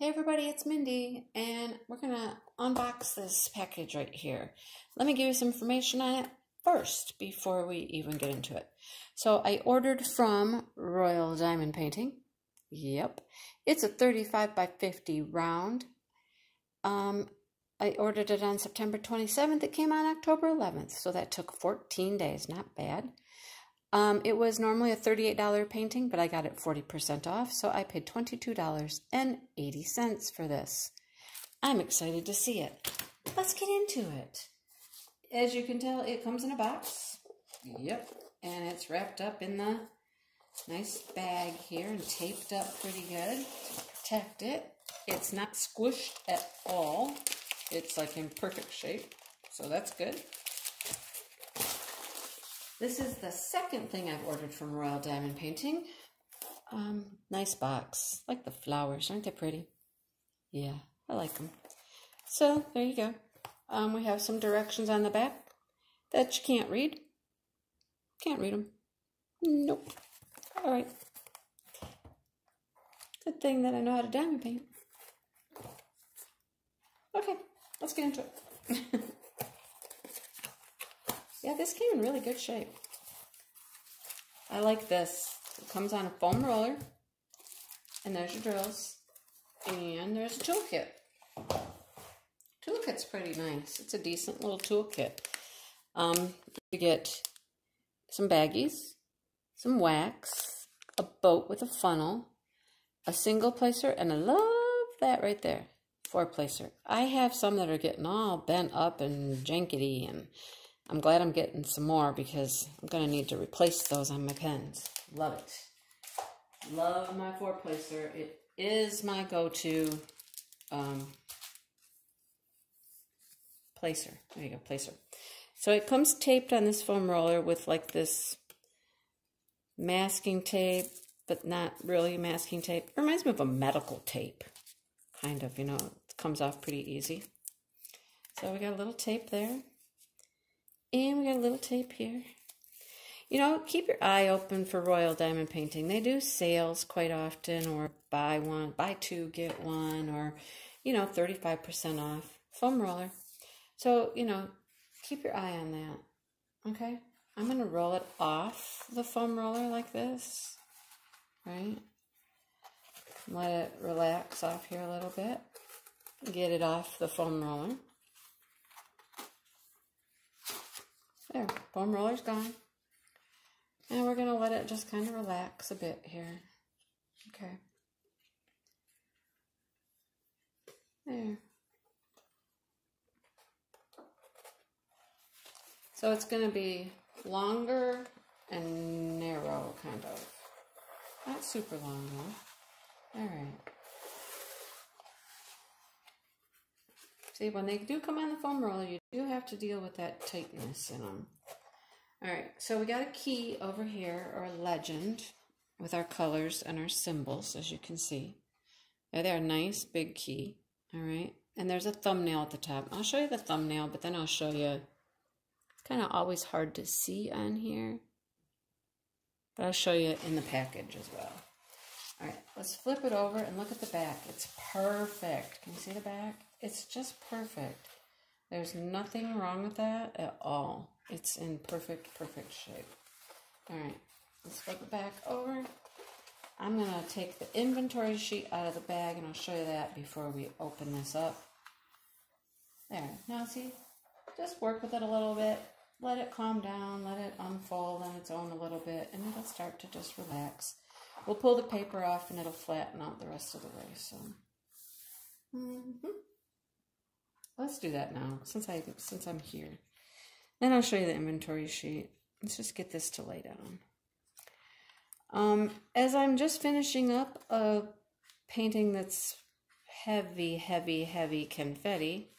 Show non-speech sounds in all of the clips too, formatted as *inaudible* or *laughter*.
Hey everybody, it's Mindy, and we're gonna unbox this package right here. Let me give you some information on it first before we even get into it. So I ordered from Royal Diamond Painting. Yep, it's a 35 by 50 round. Um, I ordered it on September 27th. It came on October 11th, so that took 14 days. Not bad. Um, it was normally a $38 painting, but I got it 40% off, so I paid $22.80 for this. I'm excited to see it. Let's get into it. As you can tell, it comes in a box. Yep. And it's wrapped up in the nice bag here and taped up pretty good to protect it. It's not squished at all. It's like in perfect shape, so that's good. This is the second thing I've ordered from Royal Diamond Painting. Um, nice box. like the flowers. Aren't they pretty? Yeah, I like them. So, there you go. Um, we have some directions on the back that you can't read. Can't read them. Nope. All right. Good thing that I know how to diamond paint. Okay, let's get into it. *laughs* Yeah, this came in really good shape. I like this. It comes on a foam roller. And there's your drills. And there's a toolkit. Toolkit's pretty nice. It's a decent little toolkit. Um, you get some baggies, some wax, a boat with a funnel, a single placer, and I love that right there, four placer. I have some that are getting all bent up and jankety and I'm glad I'm getting some more because I'm going to need to replace those on my pens. Love it. Love my four placer. It is my go-to um, placer. There you go, placer. So it comes taped on this foam roller with like this masking tape, but not really masking tape. It reminds me of a medical tape, kind of, you know, it comes off pretty easy. So we got a little tape there. And we got a little tape here. You know, keep your eye open for Royal Diamond Painting. They do sales quite often, or buy one, buy two, get one, or, you know, 35% off. Foam roller. So, you know, keep your eye on that. Okay? I'm going to roll it off the foam roller like this. Right? Let it relax off here a little bit. Get it off the foam roller. There, foam roller's gone. And we're going to let it just kind of relax a bit here. Okay. There. So it's going to be longer and narrow, kind of. Not super long, though. All right. See, when they do come on the foam roller, you do have to deal with that tightness in them. All right, so we got a key over here, or a legend, with our colors and our symbols, as you can see. There, they're a nice big key, all right? And there's a thumbnail at the top. I'll show you the thumbnail, but then I'll show you, it's kind of always hard to see on here. But I'll show you in the package as well. All right, let's flip it over and look at the back. It's perfect. Can you see the back? It's just perfect. There's nothing wrong with that at all. It's in perfect, perfect shape. All right, let's flip it back over. I'm going to take the inventory sheet out of the bag, and I'll show you that before we open this up. There. Now, see, just work with it a little bit. Let it calm down. Let it unfold on its own a little bit, and it'll start to just relax. We'll pull the paper off, and it'll flatten out the rest of the way. So, mm -hmm. Let's do that now, since I since I'm here. Then I'll show you the inventory sheet. Let's just get this to lay down. Um, as I'm just finishing up a painting that's heavy, heavy, heavy confetti,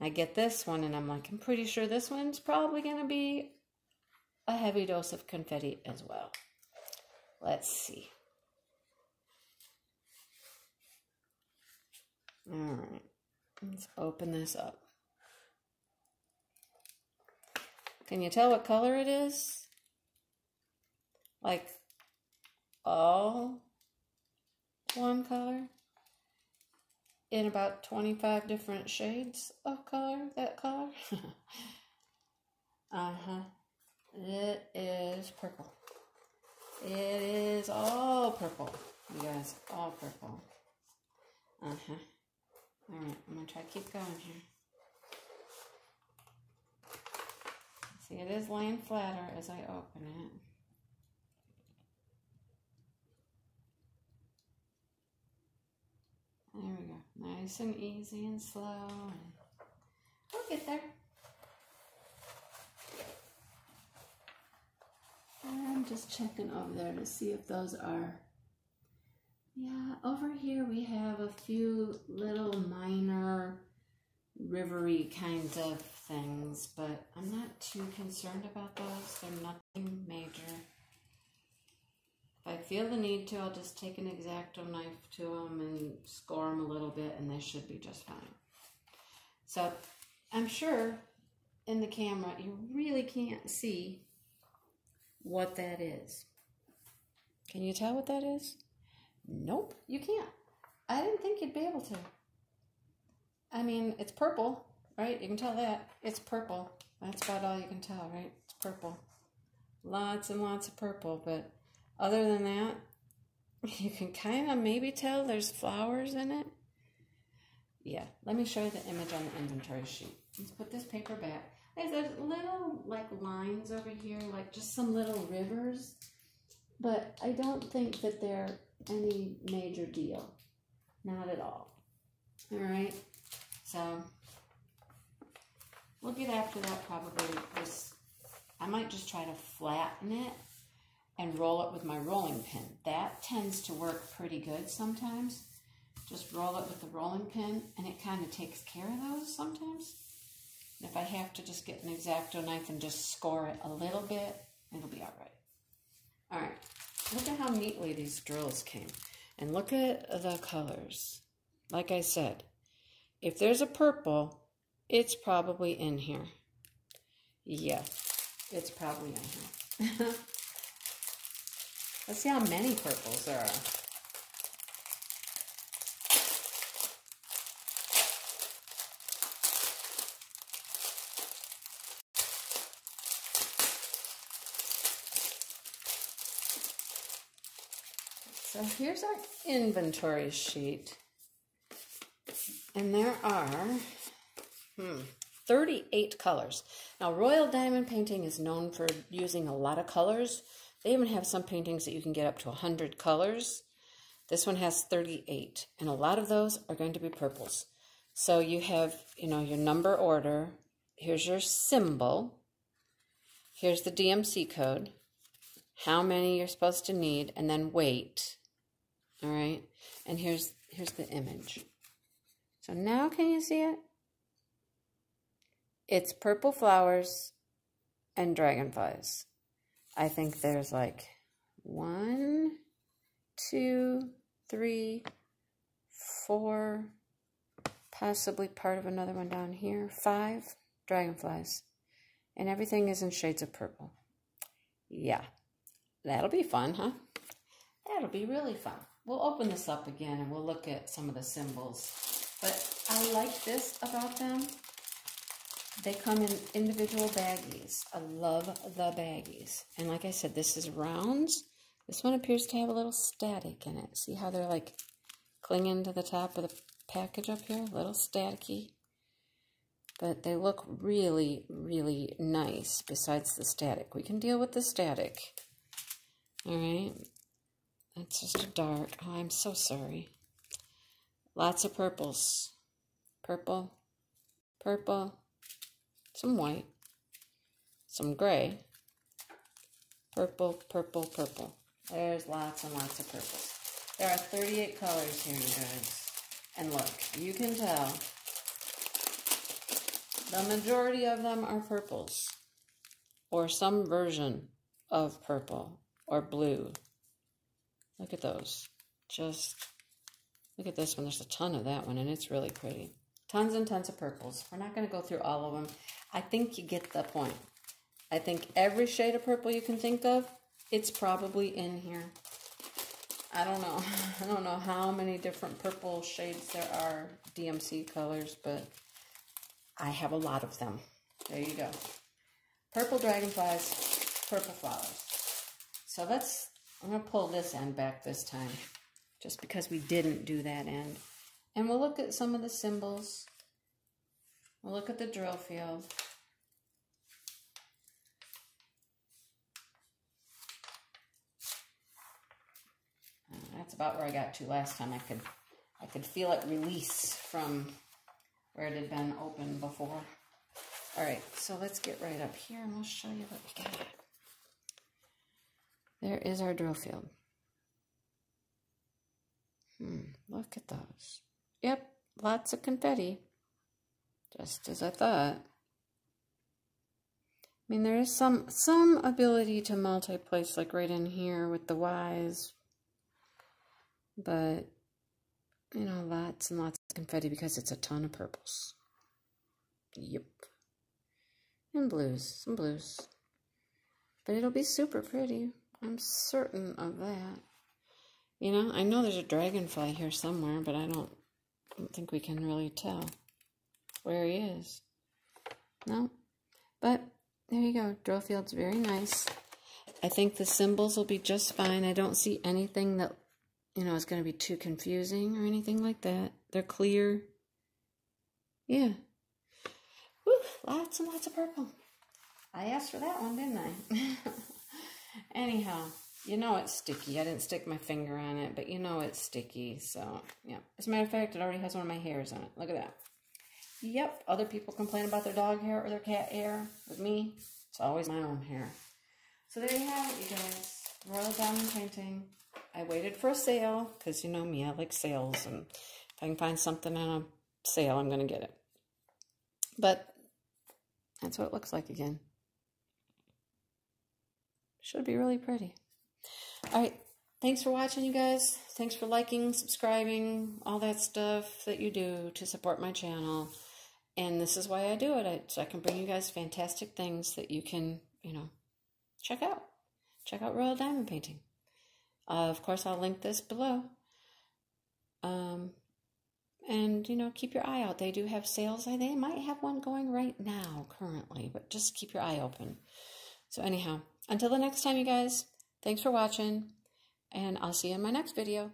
I get this one and I'm like, I'm pretty sure this one's probably going to be a heavy dose of confetti as well. Let's see. All right. Let's open this up. Can you tell what color it is? Like all one color? in about 25 different shades of color, that color. *laughs* uh-huh. It is purple. It is all purple. You guys, all purple. Uh-huh. Alright, I'm to try to keep going here. See, it is laying flatter as I open it. There we go. Nice and easy and slow. We'll get there. I'm just checking over there to see if those are. Yeah, over here we have a few little minor rivery kinds of things, but I'm not too concerned about those. They're nothing major. If I feel the need to, I'll just take an X-Acto knife to them and score them a little bit and they should be just fine. So I'm sure in the camera you really can't see what that is. Can you tell what that is? Nope, you can't. I didn't think you'd be able to. I mean, it's purple, right? You can tell that. It's purple. That's about all you can tell, right? It's purple. Lots and lots of purple, but other than that, *laughs* you can kind of maybe tell there's flowers in it. Yeah, let me show you the image on the inventory sheet. Let's put this paper back. There's little like lines over here, like just some little rivers, but I don't think that they're any major deal. Not at all. All right, so we'll get after that probably. Just I might just try to flatten it and roll it with my rolling pin. That tends to work pretty good sometimes. Just roll it with the rolling pin and it kind of takes care of those sometimes. If I have to just get an X-Acto knife and just score it a little bit, it'll be all right. All right, look at how neatly these drills came. And look at the colors. Like I said, if there's a purple, it's probably in here. Yeah, it's probably in here. *laughs* Let's see how many purples there are. So here's our inventory sheet. And there are hmm, 38 colors. Now, Royal Diamond Painting is known for using a lot of colors. They even have some paintings that you can get up to 100 colors. This one has 38, and a lot of those are going to be purples. So you have, you know, your number order. Here's your symbol. Here's the DMC code. How many you're supposed to need, and then weight. All right, and here's here's the image. So now can you see it? It's purple flowers and dragonflies. I think there's like one, two, three, four, possibly part of another one down here, five dragonflies. And everything is in shades of purple. Yeah, that'll be fun, huh? That'll be really fun. We'll open this up again and we'll look at some of the symbols. But I like this about them. They come in individual baggies. I love the baggies. And like I said, this is rounds. This one appears to have a little static in it. See how they're like clinging to the top of the package up here? A little staticky. But they look really, really nice besides the static. We can deal with the static. All right. That's just a dark. Oh, I'm so sorry. Lots of purples. Purple, purple, some white, some gray, purple, purple, purple. There's lots and lots of purples. There are 38 colors here, you guys. And look, you can tell the majority of them are purples or some version of purple or blue. Look at those. Just look at this one. There's a ton of that one, and it's really pretty. Tons and tons of purples. We're not going to go through all of them. I think you get the point. I think every shade of purple you can think of, it's probably in here. I don't know. *laughs* I don't know how many different purple shades there are, DMC colors, but I have a lot of them. There you go. Purple dragonflies, purple flowers. So let's, I'm going to pull this end back this time, just because we didn't do that end. And we'll look at some of the symbols. We'll look at the drill field. Uh, that's about where I got to last time. I could I could feel it release from where it had been open before. All right, so let's get right up here and we'll show you what we got. There is our drill field. Hmm, look at those. Yep, lots of confetti. Just as I thought. I mean, there is some some ability to multi-place, like right in here with the Y's, but, you know, lots and lots of confetti because it's a ton of purples. Yep. And blues, some blues. But it'll be super pretty. I'm certain of that. You know, I know there's a dragonfly here somewhere, but I don't, I don't think we can really tell where he is. No. But there you go. Drill field's very nice. I think the symbols will be just fine. I don't see anything that you know, is going to be too confusing or anything like that. They're clear. Yeah. Woo, lots and lots of purple. I asked for that one, didn't I? *laughs* Anyhow, you know it's sticky. I didn't stick my finger on it, but you know it's sticky. So, yeah. As a matter of fact, it already has one of my hairs on it. Look at that. Yep, other people complain about their dog hair or their cat hair. With me, it's always my own hair. So there you have it, you guys. Royal Diamond Painting. I waited for a sale because you know me, I like sales, and if I can find something on a sale, I'm going to get it. But that's what it looks like again. Should be really pretty. All right. Thanks for watching, you guys. Thanks for liking, subscribing, all that stuff that you do to support my channel. And this is why I do it, so I can bring you guys fantastic things that you can, you know, check out. Check out Royal Diamond Painting. Uh, of course, I'll link this below. Um, and, you know, keep your eye out. They do have sales. I they might have one going right now, currently, but just keep your eye open. So, anyhow, until the next time, you guys, thanks for watching, and I'll see you in my next video.